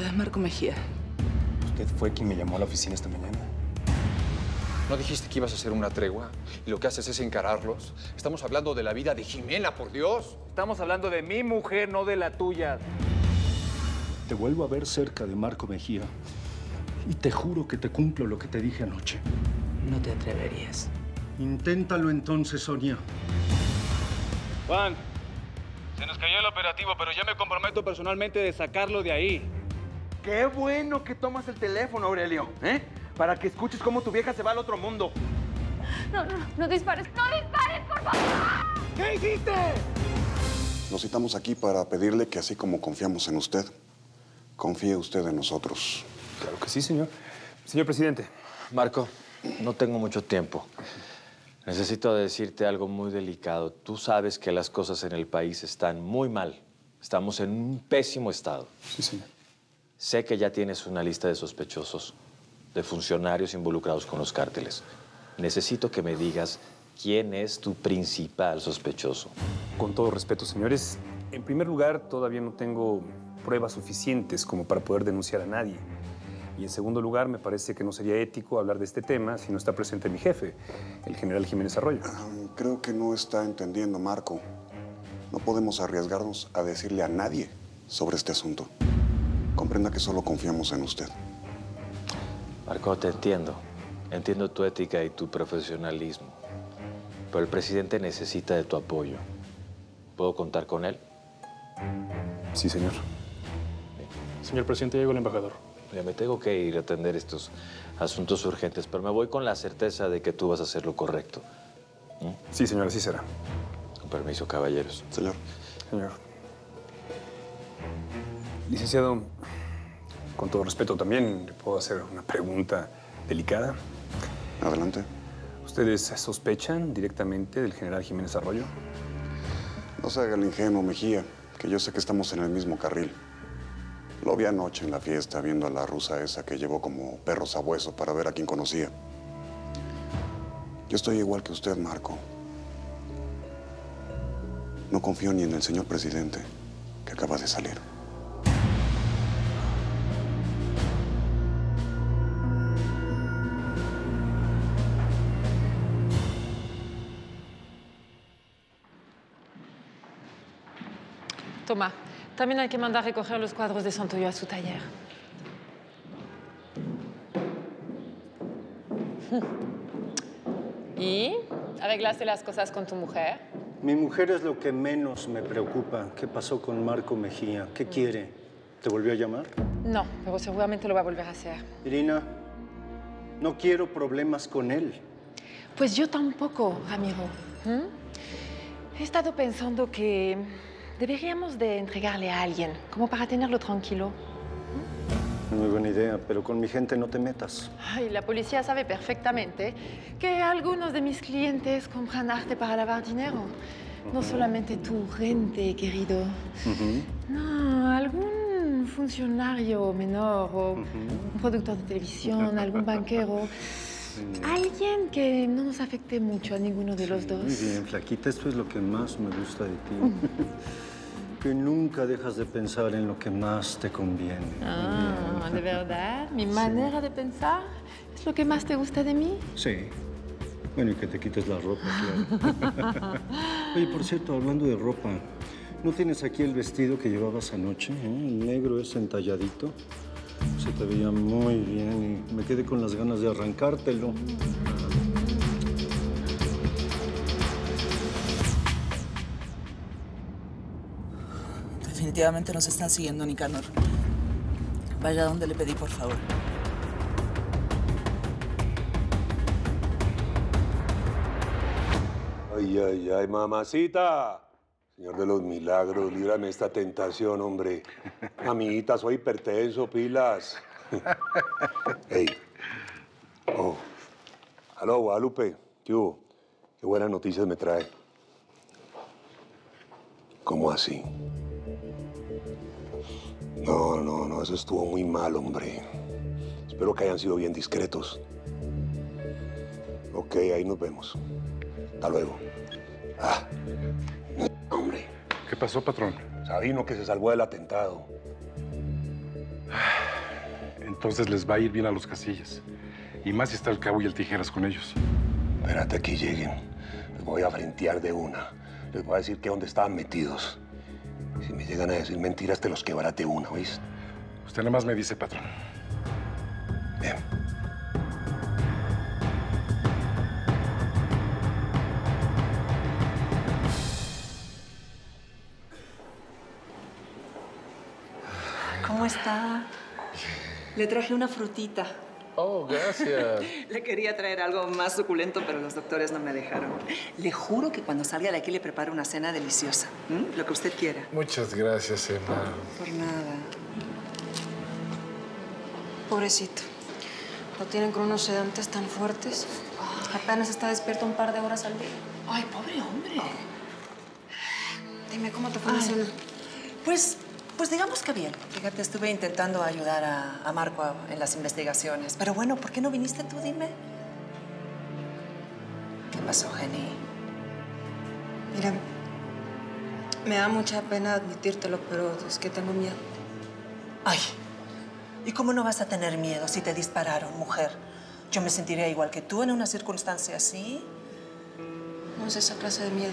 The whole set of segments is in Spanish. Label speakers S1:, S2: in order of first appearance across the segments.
S1: Usted es Marco Mejía.
S2: Usted fue quien me llamó a la oficina esta mañana.
S3: ¿No dijiste que ibas a hacer una tregua? Y lo que haces es encararlos. Estamos hablando de la vida de Jimena, por Dios.
S4: Estamos hablando de mi mujer, no de la tuya.
S5: Te vuelvo a ver cerca de Marco Mejía. Y te juro que te cumplo lo que te dije anoche.
S1: No te atreverías.
S5: Inténtalo entonces, Sonia.
S4: Juan, se nos cayó el operativo, pero ya me comprometo personalmente de sacarlo de ahí.
S6: Qué bueno que tomas el teléfono, Aurelio, ¿eh? Para que escuches cómo tu vieja se va al otro mundo.
S7: No, no, no dispares. ¡No dispares, por favor!
S4: ¿Qué hiciste?
S8: Nos citamos aquí para pedirle que así como confiamos en usted, confíe usted en nosotros.
S2: Claro que sí, señor. Señor presidente.
S9: Marco, no tengo mucho tiempo. Necesito decirte algo muy delicado. Tú sabes que las cosas en el país están muy mal. Estamos en un pésimo estado.
S2: Sí, señor.
S9: Sé que ya tienes una lista de sospechosos, de funcionarios involucrados con los cárteles. Necesito que me digas quién es tu principal sospechoso.
S2: Con todo respeto, señores, en primer lugar, todavía no tengo pruebas suficientes como para poder denunciar a nadie. Y en segundo lugar, me parece que no sería ético hablar de este tema si no está presente mi jefe, el general Jiménez Arroyo.
S8: Creo que no está entendiendo, Marco. No podemos arriesgarnos a decirle a nadie sobre este asunto. Comprenda que solo confiamos en usted.
S9: Marco, te entiendo. Entiendo tu ética y tu profesionalismo. Pero el presidente necesita de tu apoyo. ¿Puedo contar con él?
S2: Sí, señor.
S10: Señor presidente, llegó el embajador.
S9: Mira, me tengo que ir a atender estos asuntos urgentes, pero me voy con la certeza de que tú vas a hacer lo correcto. ¿Mm?
S2: Sí, señor, así será.
S9: Con permiso, caballeros.
S8: Señor.
S2: Señor. Licenciado, con todo respeto también, ¿le puedo hacer una pregunta delicada?
S8: Adelante.
S2: ¿Ustedes sospechan directamente del general Jiménez Arroyo?
S8: No se haga el ingenuo, Mejía, que yo sé que estamos en el mismo carril. Lo vi anoche en la fiesta viendo a la rusa esa que llevó como perro sabueso para ver a quien conocía. Yo estoy igual que usted, Marco. No confío ni en el señor presidente, que acaba de salir.
S11: Toma, también hay que mandar recoger los cuadros de Santoyo a su taller. ¿Y? ¿Arreglaste las cosas con tu mujer?
S5: Mi mujer es lo que menos me preocupa. ¿Qué pasó con Marco Mejía? ¿Qué quiere? ¿Te volvió a llamar?
S11: No, pero seguramente lo va a volver a hacer.
S5: Irina, no quiero problemas con él.
S11: Pues yo tampoco, Ramiro. ¿Mm? He estado pensando que deberíamos de entregarle a alguien, como para tenerlo tranquilo.
S5: Muy buena idea, pero con mi gente no te metas.
S11: Ay, la policía sabe perfectamente que algunos de mis clientes compran arte para lavar dinero. No solamente tu gente, querido. No, algún funcionario menor o un productor de televisión, algún banquero. Alguien que no nos afecte mucho a ninguno de los dos.
S5: Muy bien, Flaquita, esto es lo que más me gusta de ti. que nunca dejas de pensar en lo que más te conviene.
S11: Ah, ¿de verdad? ¿Mi manera de pensar es lo que más te gusta de mí?
S5: Sí. Bueno, y que te quites la ropa, claro. Oye, por cierto, hablando de ropa, ¿no tienes aquí el vestido que llevabas anoche? eh? El negro es entalladito. Se te veía muy bien y me quedé con las ganas de arrancártelo.
S1: Definitivamente nos están siguiendo, Nicanor. Vaya donde le pedí, por favor.
S12: Ay, ay, ay, mamacita. Señor de los milagros, líbrame esta tentación, hombre. Amiguita, soy hipertenso, pilas. Ey. Oh. Aló, Guadalupe. ¿Qué hubo? Qué buenas noticias me trae. ¿Cómo así? No, no, no, eso estuvo muy mal, hombre. Espero que hayan sido bien discretos. Ok, ahí nos vemos. Hasta luego. Ah, hombre.
S10: ¿Qué pasó, patrón?
S12: Sabino que se salvó del atentado.
S13: Entonces les va a ir bien a los casillas. Y más si está el cabo y el tijeras con ellos.
S12: Espérate que lleguen. Les voy a frentear de una. Les voy a decir que dónde estaban metidos. Si me llegan a decir mentiras, te los quebrate una, ¿oís?
S13: Usted nada más me dice, patrón.
S12: Bien.
S14: ¿Cómo está? Le traje una frutita.
S3: Oh, gracias.
S14: Le quería traer algo más suculento, pero los doctores no me dejaron. Le juro que cuando salga de aquí le preparo una cena deliciosa. Lo que usted quiera.
S3: Muchas gracias, Emma.
S14: Por nada.
S15: Pobrecito. Lo tienen con unos sedantes tan fuertes. Apenas está despierto un par de horas al día.
S14: Ay, pobre hombre.
S15: Dime, ¿cómo te fue la
S14: Ay,
S15: cena?
S14: Pues, pues digamos que bien. Fíjate, estuve intentando ayudar a, a Marco a- en las investigaciones. Pero bueno, ¿por qué no viniste tú? Dime. ¿Qué pasó, Jenny?
S15: Mira, me da mucha pena admitírtelo, pero es que tengo miedo.
S14: Ay, ¿y cómo no vas a tener miedo si te dispararon, mujer? Yo me sentiría igual que tú en una circunstancia así.
S15: No es esa clase de miedo.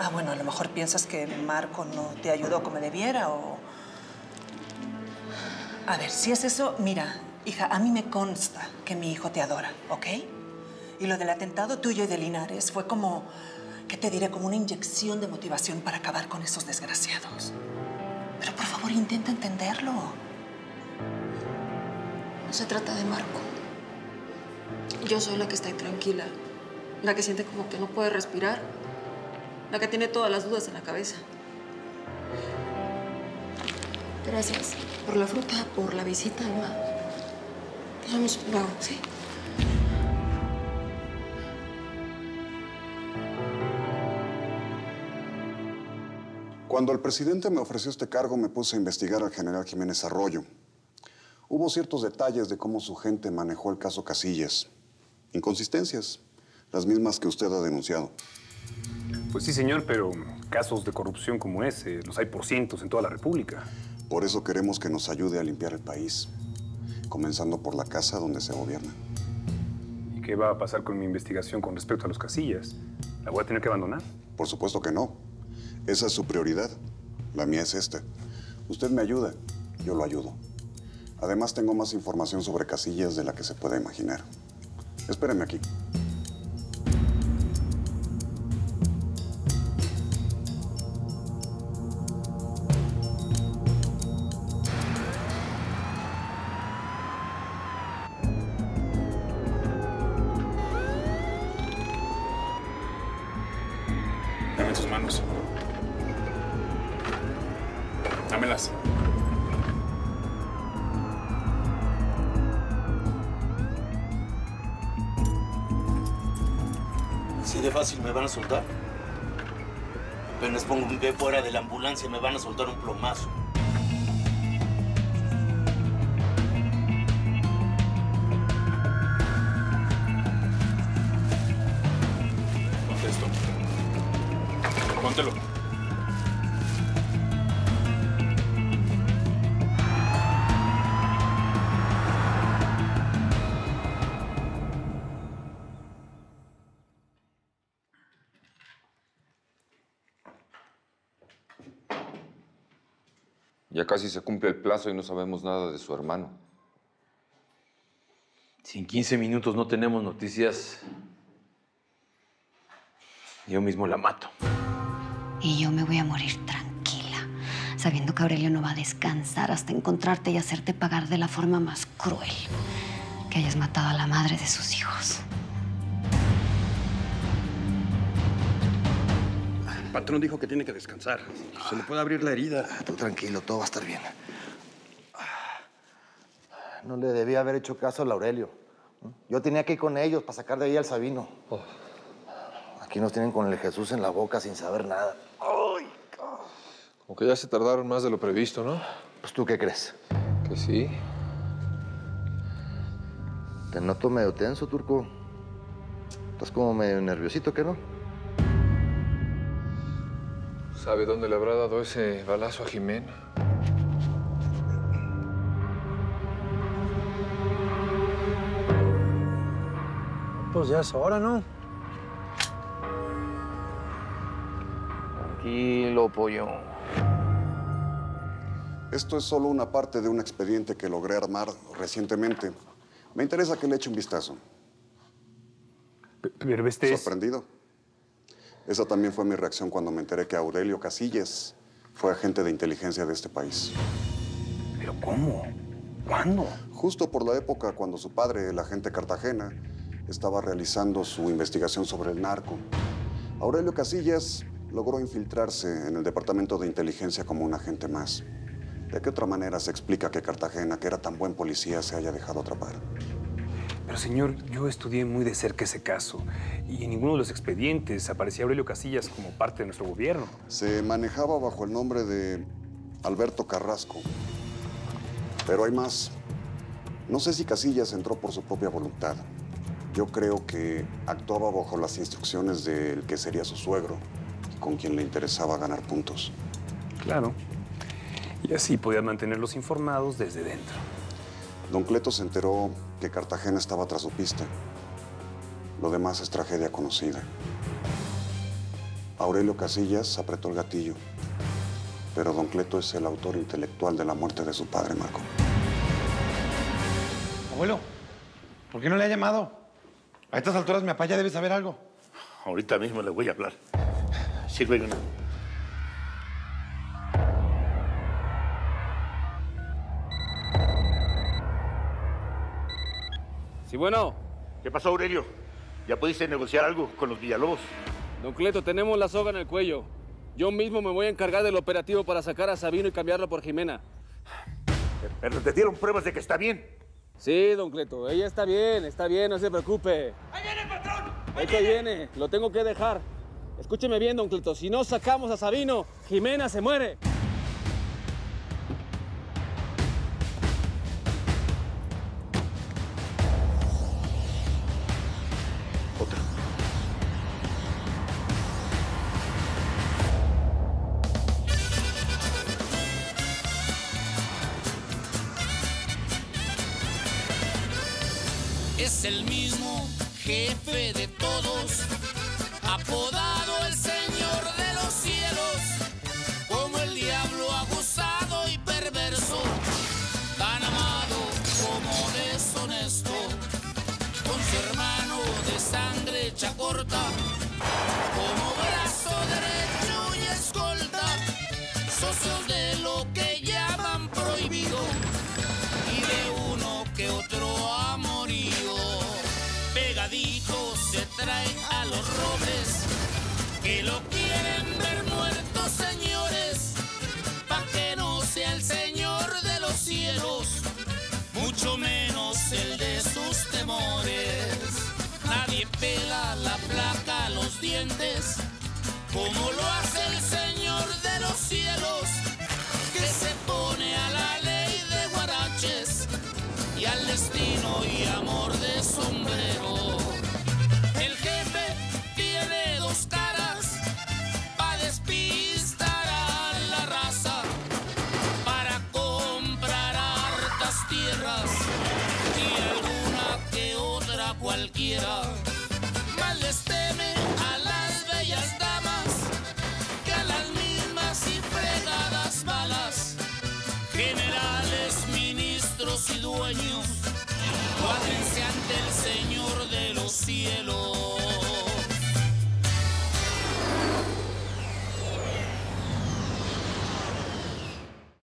S14: Ah, bueno, a lo mejor piensas que Marco no te ayudó como debiera o... A ver, si es eso, mira, hija, a mí me consta que mi hijo te adora, ¿ok? Y lo del atentado tuyo y de Linares fue como, ¿qué te diré? Como una inyección de motivación para acabar con esos desgraciados. Pero por favor, intenta entenderlo.
S15: No se trata de Marco. Yo soy la que está intranquila, la que siente como que no puede respirar, la que tiene todas las dudas en la cabeza. Gracias por la fruta, por la visita, Emma. Vamos luego, ¿sí?
S8: Cuando el presidente me ofreció este cargo, me puse a investigar al general Jiménez Arroyo. Hubo ciertos detalles de cómo su gente manejó el caso Casillas. Inconsistencias, las mismas que usted ha denunciado.
S2: Pues sí, señor, pero casos de corrupción como ese los hay por cientos en toda la República.
S8: Por eso queremos que nos ayude a limpiar el país, comenzando por la casa donde se gobierna.
S2: ¿Y qué va a pasar con mi investigación con respecto a los casillas? ¿La voy a tener que abandonar?
S8: Por supuesto que no. Esa es su prioridad. La mía es esta. Usted me ayuda, yo lo ayudo. Además, tengo más información sobre Casillas de la que se pueda imaginar. Espéreme aquí.
S10: Manos. Dámelas.
S16: ¿Sí de fácil me van a soltar? Apenas pongo un pie fuera de la ambulancia me van a soltar un plomazo.
S3: Ya casi se cumple el plazo y no sabemos nada de su hermano.
S9: Si en 15 minutos no tenemos noticias, yo mismo la mato.
S17: Y yo me voy a morir tranquila, sabiendo que Aurelio no va a descansar hasta encontrarte y hacerte pagar de la forma más cruel que hayas matado a la madre de sus hijos.
S5: El patrón dijo que tiene que descansar. Se le puede abrir la herida.
S18: Tú tranquilo, todo va a estar bien. No le debía haber hecho caso a Aurelio. Yo tenía que ir con ellos para sacar de ahí al Sabino. Aquí nos tienen con el Jesús en la boca sin saber nada.
S3: Como que ya se tardaron más de lo previsto, ¿no?
S18: Pues tú qué crees?
S3: Que sí.
S18: Te noto medio tenso, Turco. Estás como medio nerviosito, ¿qué no?
S3: sabe dónde le habrá dado ese balazo a Jimena.
S19: Pues ya es hora, ¿no?
S6: Tranquilo, pollo.
S8: Esto es solo una parte de un expediente que logré armar recientemente. Me interesa que le eche un vistazo.
S2: Pero este
S8: ¿Sorprendido? Esa también fue mi reacción cuando me enteré que Aurelio Casillas fue agente de inteligencia de este país.
S6: ¿Pero cómo? ¿Cuándo?
S8: Justo por la época cuando su padre, el agente Cartagena, estaba realizando su investigación sobre el narco. Aurelio Casillas logró infiltrarse en el departamento de inteligencia como un agente más. ¿De qué otra manera se explica que Cartagena, que era tan buen policía, se haya dejado atrapar?
S2: Pero señor, yo estudié muy de cerca ese caso y en ninguno de los expedientes aparecía Aurelio Casillas como parte de nuestro gobierno.
S8: Se manejaba bajo el nombre de Alberto Carrasco. Pero hay más. No sé si Casillas entró por su propia voluntad. Yo creo que actuaba bajo las instrucciones del que sería su suegro, con quien le interesaba ganar puntos.
S2: Claro. Y así podía mantenerlos informados desde dentro.
S8: Don Cleto se enteró que Cartagena estaba tras su pista. Lo demás es tragedia conocida. Aurelio Casillas apretó el gatillo, pero Don Cleto es el autor intelectual de la muerte de su padre, Marco.
S18: Abuelo, ¿por qué no le ha llamado? A estas alturas mi papá ya debe saber algo.
S16: Ahorita mismo le voy a hablar. Sirve una.
S4: Sí, bueno.
S16: ¿Qué pasó, Aurelio? ¿Ya pudiste negociar algo con los Villalobos?
S4: Don Cleto, tenemos la soga en el cuello. Yo mismo me voy a encargar del operativo para sacar a Sabino y cambiarlo por Jimena.
S16: Pero te dieron pruebas de que está bien.
S4: Sí, don Cleto, ella está bien, está bien, no se preocupe. ¡Ahí viene, patrón! Ahí que viene, lo tengo que dejar. Escúcheme bien, don Cleto, si no sacamos a Sabino, Jimena se muere.
S20: Es el mismo jefe de todos, apodado el Señor de los cielos, como el diablo abusado y perverso, tan amado como deshonesto, con su hermano de sangre hecha como lo hace el Señor de los cielos, que se pone a la ley de guaraches y al destino y amor de sombrero. El jefe tiene dos caras para despistar a la raza, para comprar hartas tierras y alguna que otra cualquiera. Mal les a la bellas damas que las mismas y fregadas malas, generales, ministros y dueños, cuádrense ante el Señor de los cielos.